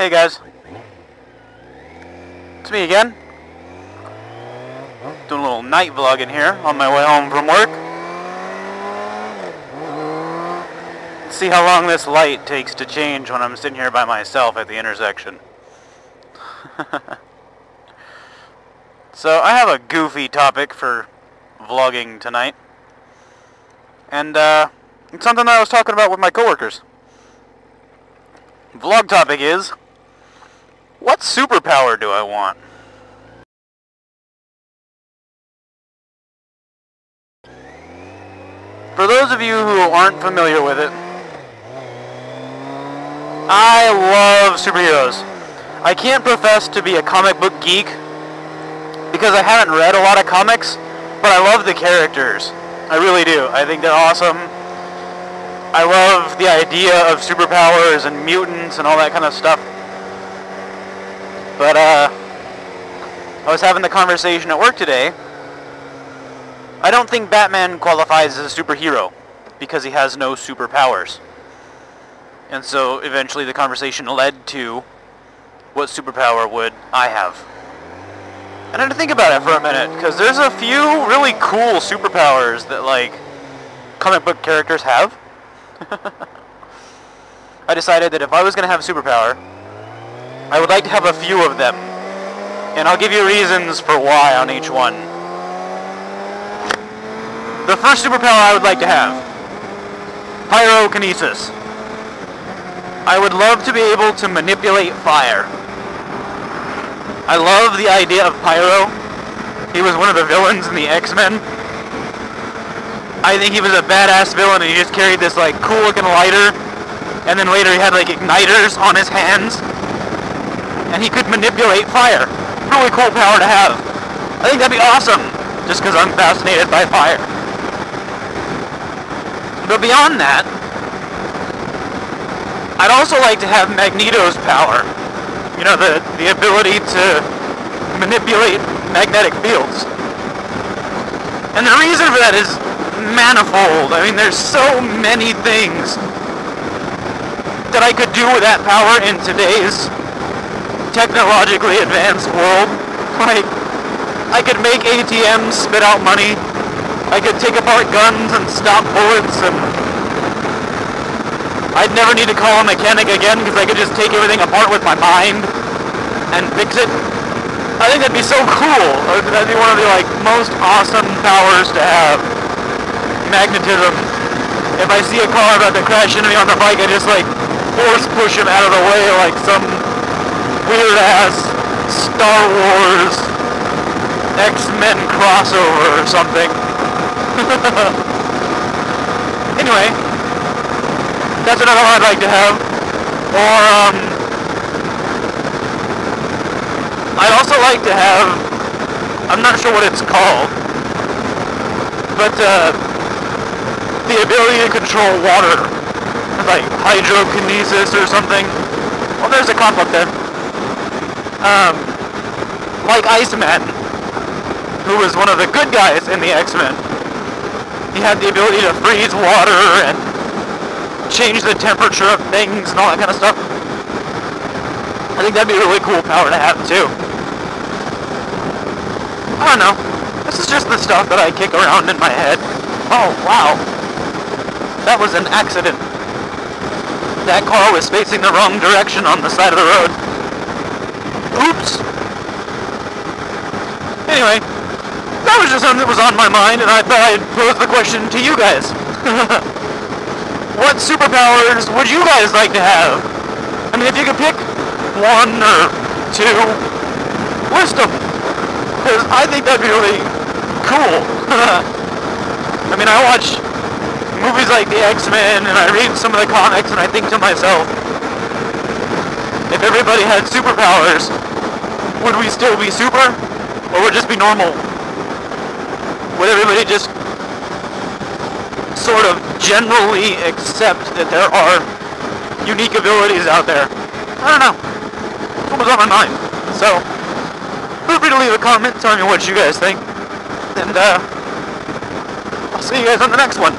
Hey guys. It's me again. Doing a little night vlog in here on my way home from work. See how long this light takes to change when I'm sitting here by myself at the intersection. so I have a goofy topic for vlogging tonight. And uh, it's something that I was talking about with my coworkers. Vlog topic is, what superpower do I want? For those of you who aren't familiar with it, I love superheroes. I can't profess to be a comic book geek because I haven't read a lot of comics, but I love the characters. I really do. I think they're awesome. I love the idea of superpowers and mutants and all that kind of stuff. But uh, I was having the conversation at work today. I don't think Batman qualifies as a superhero because he has no superpowers. And so eventually the conversation led to what superpower would I have? And I had to think about it for a minute because there's a few really cool superpowers that like comic book characters have. I decided that if I was going to have a superpower, I would like to have a few of them. And I'll give you reasons for why on each one. The first superpower I would like to have, pyrokinesis. I would love to be able to manipulate fire. I love the idea of Pyro. He was one of the villains in the X-Men. I think he was a badass villain and he just carried this like cool looking lighter and then later he had like igniters on his hands and he could manipulate fire. Really cool power to have. I think that'd be awesome just because I'm fascinated by fire. But beyond that, I'd also like to have Magneto's power. You know, the, the ability to manipulate magnetic fields. And the reason for that is manifold. I mean, there's so many things that I could do with that power in today's technologically advanced world. Like, I could make ATMs spit out money. I could take apart guns and stop bullets and I'd never need to call a mechanic again because I could just take everything apart with my mind and fix it. I think that'd be so cool. That'd be one of the like most awesome powers to have. Magnetism. If I see a car about to crash into me on the bike, I just like force push him out of the way like some weird ass Star Wars X-Men crossover or something. anyway, that's another one I'd like to have. Or, um, I'd also like to have, I'm not sure what it's called, but, uh, the ability to control water, like hydrokinesis or something. Well, there's a comic book there. Um, like Iceman, who was one of the good guys in the X-Men. He had the ability to freeze water and change the temperature of things and all that kind of stuff. I think that'd be a really cool power to have too. I don't know. This is just the stuff that I kick around in my head. Oh, wow. That was an accident. That car was facing the wrong direction on the side of the road. Oops. Anyway, that was just something that was on my mind and I thought I'd pose the question to you guys. what superpowers would you guys like to have? I mean, if you could pick one or two, list them. Because I think that'd be really cool. I mean, I watch movies like the X-Men and I read some of the comics and I think to myself, if everybody had superpowers, would we still be super? Or would just be normal? Would everybody just sort of generally accept that there are unique abilities out there. I don't know. What was on my mind? So, feel free to leave a comment telling me what you guys think. And, uh, I'll see you guys on the next one.